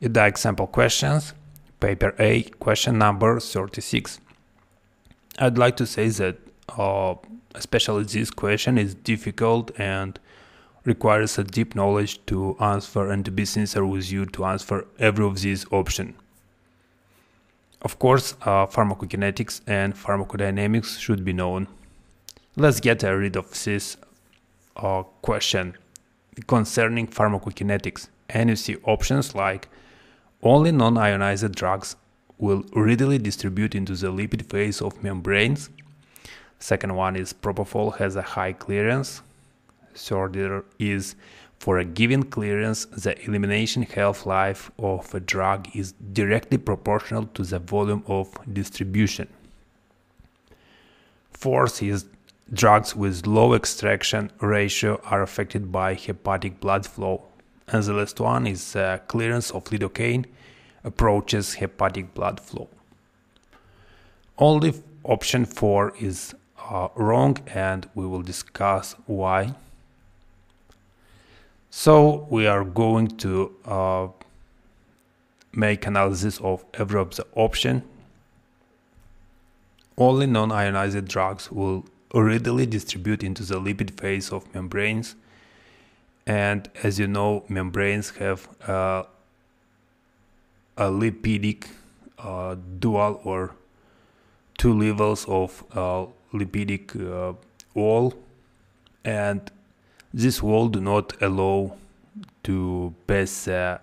EDA example questions, paper A, question number 36. I'd like to say that uh, especially this question is difficult and requires a deep knowledge to answer and to be sincere with you to answer every of these options. Of course, uh, pharmacokinetics and pharmacodynamics should be known. Let's get rid of this uh, question concerning pharmacokinetics. And you see options like only non-ionized drugs will readily distribute into the lipid phase of membranes. Second one is propofol has a high clearance. Third is for a given clearance, the elimination half-life of a drug is directly proportional to the volume of distribution. Fourth is drugs with low extraction ratio are affected by hepatic blood flow. And the last one is uh, clearance of lidocaine approaches hepatic blood flow. Only option 4 is uh, wrong and we will discuss why. So we are going to uh, make analysis of every of the option. Only non-ionized drugs will readily distribute into the lipid phase of membranes. And as you know, membranes have uh, a lipidic uh, dual or two levels of uh, lipidic uh, wall. And this wall do not allow to pass uh,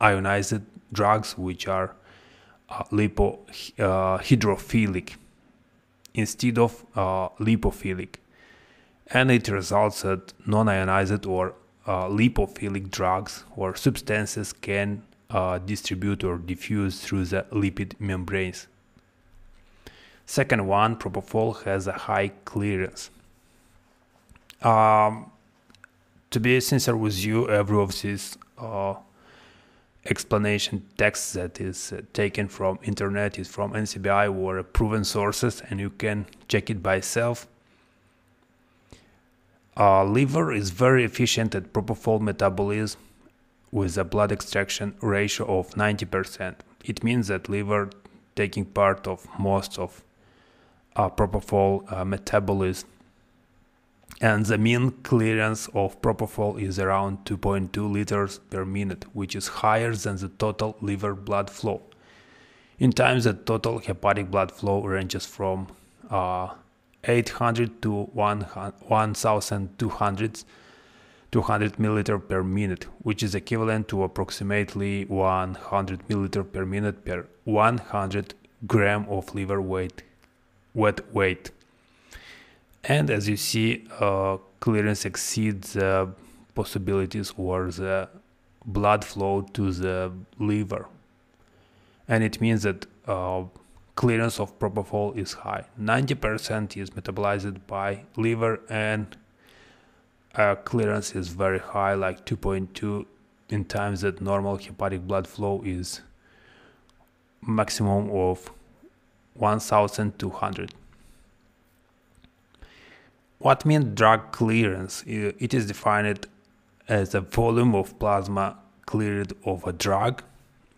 ionized drugs which are uh, lipo uh, instead of lipophilic. And it results that non-ionized or uh, lipophilic drugs or substances can uh, distribute or diffuse through the lipid membranes. Second one, propofol has a high clearance. Um, to be sincere with you, every of these uh, explanation text that is uh, taken from internet is from NCBI or proven sources, and you can check it by yourself. Uh, liver is very efficient at propofol metabolism with a blood extraction ratio of 90%. It means that liver taking part of most of uh, propofol uh, metabolism and the mean clearance of propofol is around 2.2 liters per minute, which is higher than the total liver blood flow. In times, the total hepatic blood flow ranges from uh, 800 to 1200 200 milliliter per minute, which is equivalent to approximately 100 milliliter per minute per 100 gram of liver weight, wet weight. And as you see, uh, clearance exceeds the possibilities or the blood flow to the liver. And it means that uh, clearance of propofol is high. 90% is metabolized by liver and uh, clearance is very high, like 2.2 in times that normal hepatic blood flow is maximum of 1200. What means drug clearance? It is defined as the volume of plasma cleared of a drug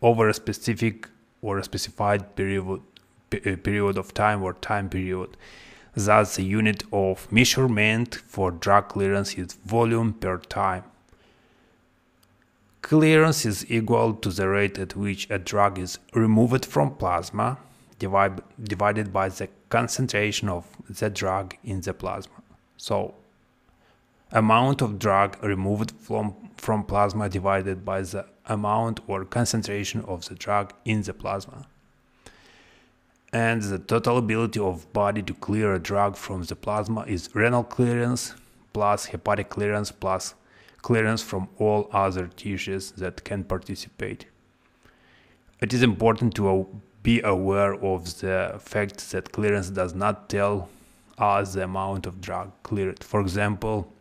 over a specific or a specified period, Eh, period of time or time period. Thus, the unit of measurement for drug clearance is volume per time. Clearance is equal to the rate at which a drug is removed from plasma divide, divided by the concentration of the drug in the plasma. So amount of drug removed from, from plasma divided by the amount or concentration of the drug in the plasma. And the total ability of body to clear a drug from the plasma is renal clearance plus hepatic clearance plus clearance from all other tissues that can participate. It is important to be aware of the fact that clearance does not tell us the amount of drug cleared. For example,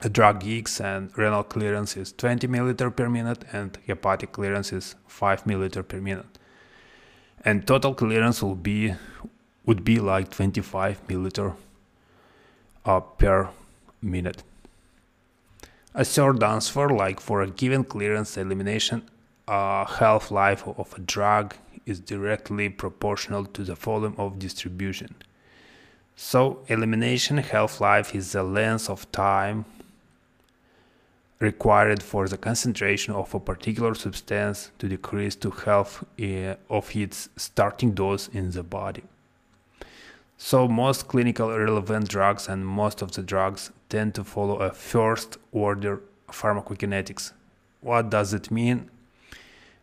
a drug X and renal clearance is 20 milliliter per minute and hepatic clearance is 5 milliliter per minute. And total clearance will be would be like 25 milliliter uh, per minute. A third answer, like for a given clearance, elimination uh, half-life of a drug is directly proportional to the volume of distribution. So elimination half-life is the length of time required for the concentration of a particular substance to decrease to half uh, of its starting dose in the body. So most clinical relevant drugs and most of the drugs tend to follow a first order pharmacokinetics. What does it mean?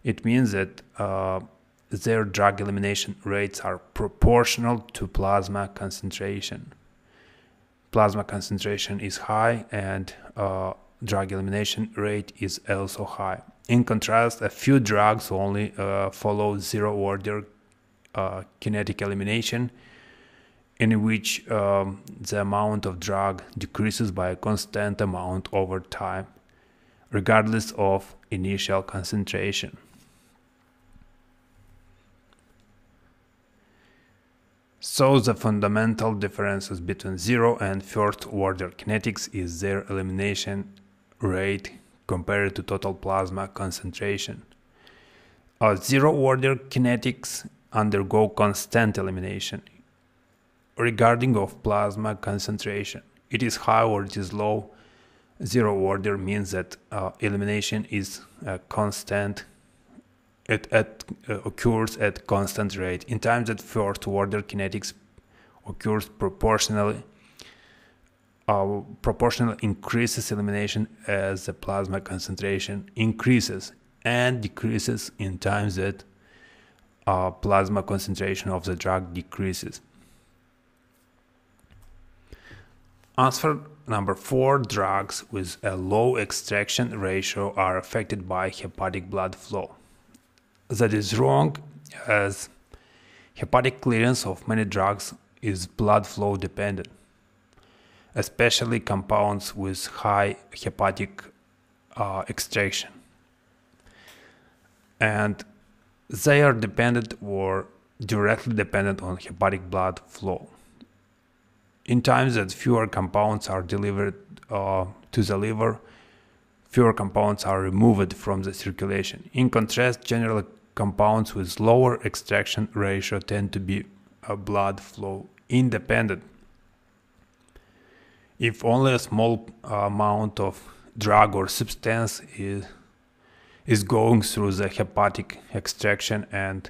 It means that uh, their drug elimination rates are proportional to plasma concentration. Plasma concentration is high and uh, drug elimination rate is also high. In contrast, a few drugs only uh, follow zero order uh, kinetic elimination in which um, the amount of drug decreases by a constant amount over time, regardless of initial concentration. So the fundamental differences between zero and first order kinetics is their elimination rate compared to total plasma concentration. Uh, zero order kinetics undergo constant elimination regarding of plasma concentration. It is high or it is low. Zero order means that uh, elimination is uh, constant. It, it uh, occurs at constant rate. In times that first order kinetics occurs proportionally, uh, proportional increases elimination as the plasma concentration increases and decreases in times that uh, plasma concentration of the drug decreases. Answer number four drugs with a low extraction ratio are affected by hepatic blood flow. That is wrong, as hepatic clearance of many drugs is blood flow dependent, especially compounds with high hepatic uh, extraction. And they are dependent or directly dependent on hepatic blood flow in times that fewer compounds are delivered uh, to the liver, fewer compounds are removed from the circulation. In contrast, generally compounds with lower extraction ratio tend to be uh, blood flow independent. If only a small amount of drug or substance is is going through the hepatic extraction and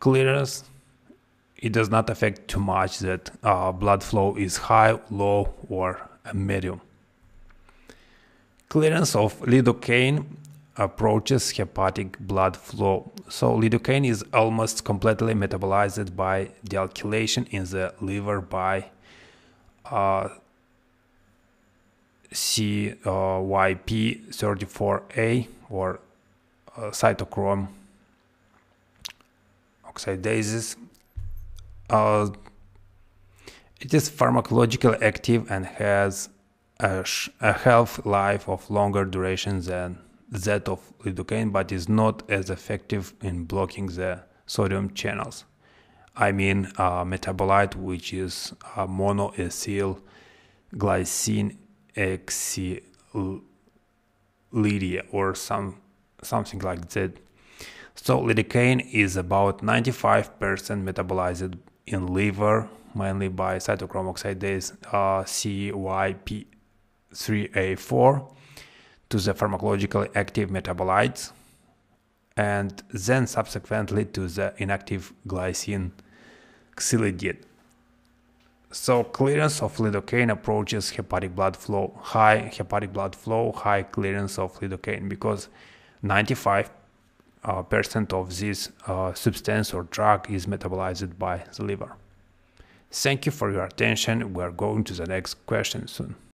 clearance, it does not affect too much that uh, blood flow is high, low, or medium. Clearance of lidocaine approaches hepatic blood flow. So lidocaine is almost completely metabolized by dealkylation in the liver by uh, CYP34A or uh, cytochrome oxidases uh, it is pharmacologically active and has a, a half-life of longer duration than that of lidocaine, but is not as effective in blocking the sodium channels. I mean, uh, metabolite, which is monoacyl glycine oxylidia or some something like that. So lidocaine is about 95% metabolized in liver, mainly by cytochrome oxidase uh, CYP3A4 to the pharmacologically active metabolites and then subsequently to the inactive glycine xylidide. So clearance of lidocaine approaches hepatic blood flow, high hepatic blood flow, high clearance of lidocaine because 95 uh, percent of this uh, substance or drug is metabolized by the liver. Thank you for your attention. We are going to the next question soon.